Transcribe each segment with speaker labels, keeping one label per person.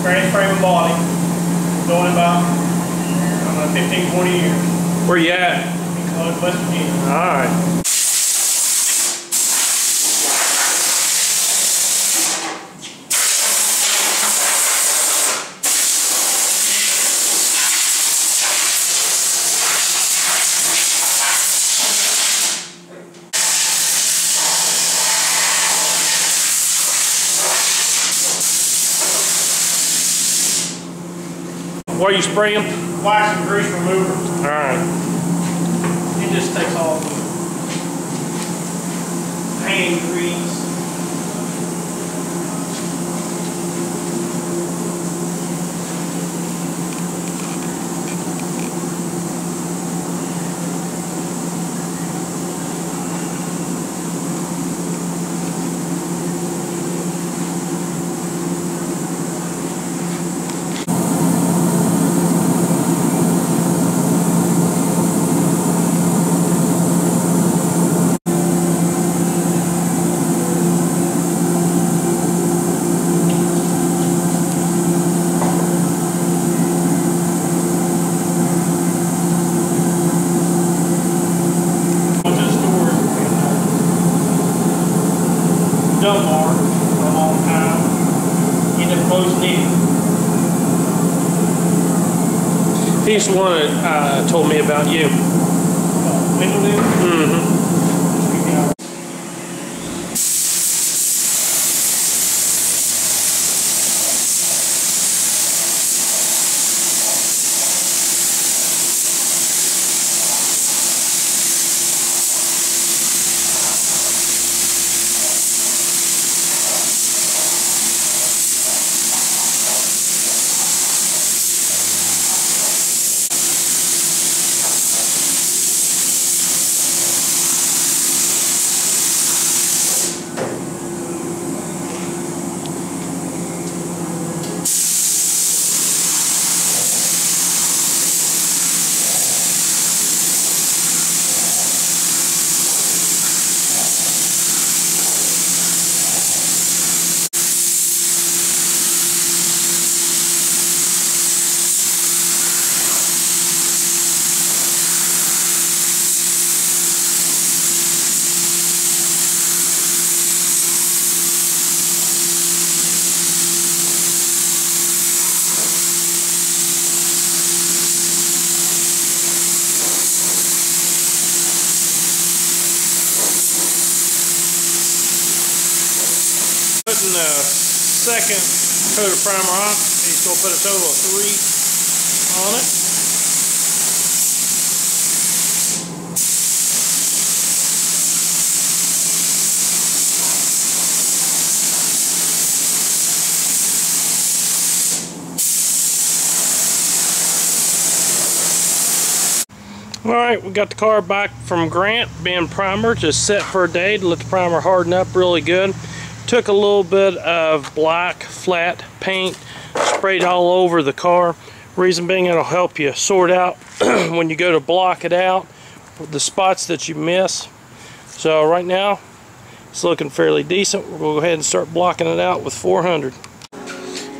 Speaker 1: Scratch frame and body. Going about, I don't know, 15, 20 years.
Speaker 2: Where you at?
Speaker 1: In West Virginia.
Speaker 2: All right. What are you spraying?
Speaker 1: Wax and grease remover.
Speaker 2: All right.
Speaker 1: It just takes all the paint, grease. Bar for a long time. Ended up closing in.
Speaker 2: He's the one that uh, told me about you.
Speaker 1: Middle
Speaker 2: Mm-hmm. Putting the uh, second coat of primer on. He's gonna put a total of three on it. All right, we got the car back from Grant, being primer, just set for a day to let the primer harden up really good. Took a little bit of black flat paint, sprayed all over the car. Reason being it'll help you sort out when you go to block it out, the spots that you miss. So right now, it's looking fairly decent. We'll go ahead and start blocking it out with 400.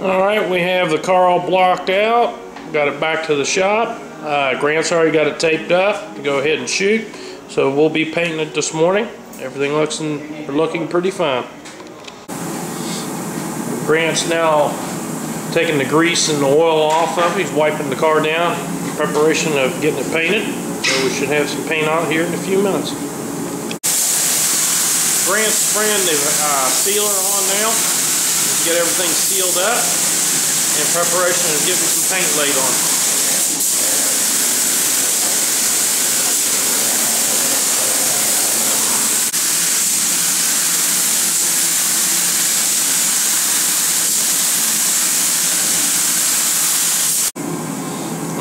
Speaker 2: All right, we have the car all blocked out. Got it back to the shop. Uh, Grant's already got it taped up to go ahead and shoot. So we'll be painting it this morning. Everything looks in, looking pretty fine. Grant's now taking the grease and the oil off of. He's wiping the car down in preparation of getting it painted. So we should have some paint on here in a few minutes. Grant's spraying the uh, sealer on now. Get everything sealed up in preparation of getting some paint laid on.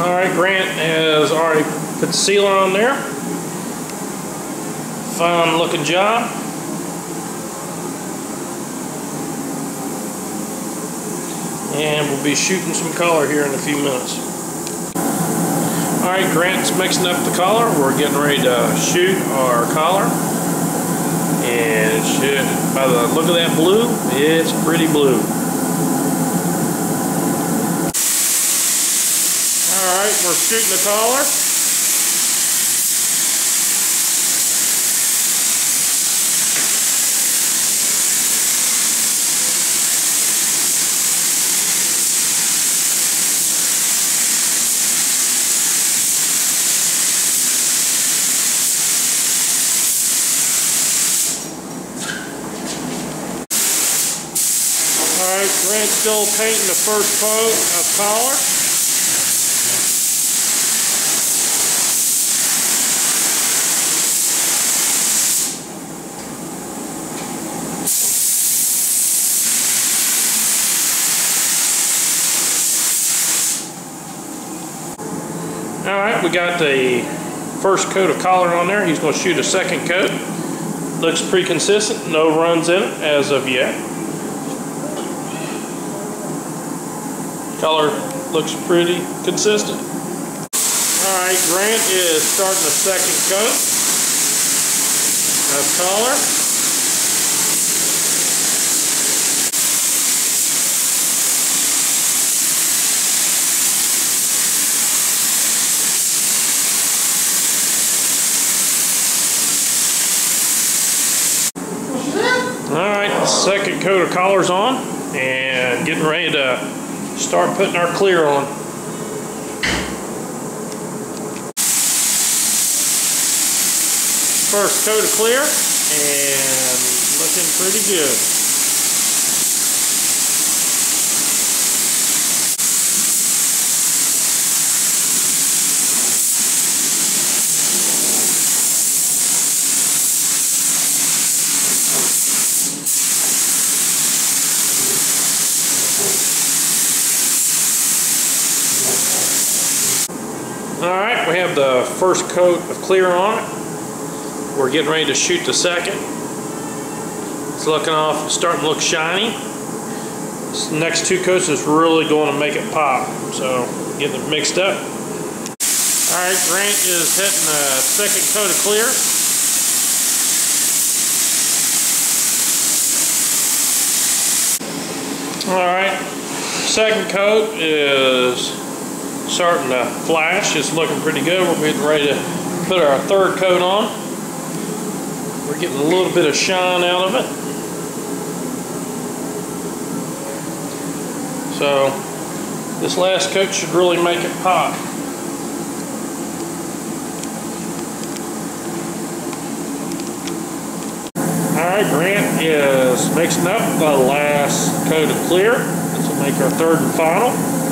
Speaker 2: All right, Grant has already put the sealer on there. Fine looking job. And we'll be shooting some color here in a few minutes. All right, Grant's mixing up the color. We're getting ready to shoot our collar. And should, by the look of that blue, it's pretty blue. Alright, we're shooting the collar. Alright, Grant's still painting the first coat uh, of collar. Alright, we got the first coat of collar on there. He's going to shoot a second coat. Looks pretty consistent, no runs in it as of yet. Color looks pretty consistent. Alright, Grant is starting the second coat of color. Alright, second coat of collars on and getting ready to start putting our clear on. First coat of clear and looking pretty good. Alright, we have the first coat of clear on it. We're getting ready to shoot the second. It's looking off, starting to look shiny. This next two coats is really going to make it pop. So, getting it mixed up. Alright, Grant is hitting the second coat of clear. Alright, second coat is starting to flash. It's looking pretty good. We're getting ready to put our third coat on. We're getting a little bit of shine out of it. So this last coat should really make it pop. Alright, Grant is mixing up the last coat of clear. This will make our third and final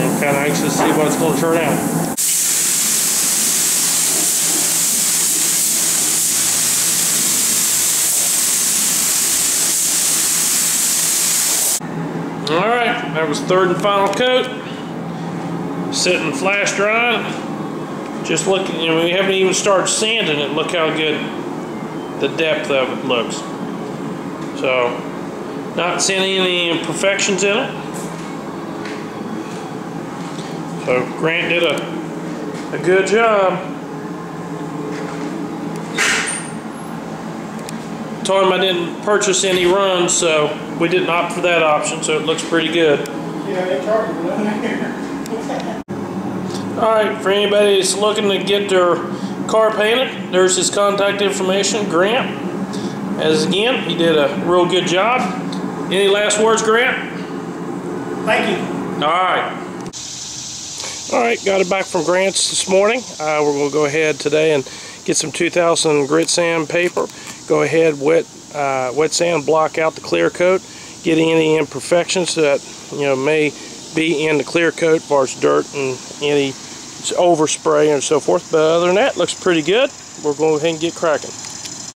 Speaker 2: and kind of anxious to see what it's going to turn out. Alright, that was third and final coat. Sitting flash drying. Just looking, you know, we haven't even started sanding it. Look how good the depth of it looks. So, not seeing any imperfections in it. So Grant did a, a good job. Told him I didn't purchase any runs, so we didn't opt for that option, so it looks pretty good.
Speaker 1: Yeah, they charge you for
Speaker 2: Alright, for anybody that's looking to get their car painted, there's his contact information, Grant. As again, he did a real good job. Any last words, Grant?
Speaker 1: Thank you.
Speaker 2: Alright. Alright, got it back from Grant's this morning. Uh, we're going to go ahead today and get some 2000 grit sand paper. Go ahead, wet, uh, wet sand, block out the clear coat. Get any imperfections that you know may be in the clear coat as far as dirt and any overspray and so forth. But other than that, looks pretty good. We're going to go ahead and get cracking.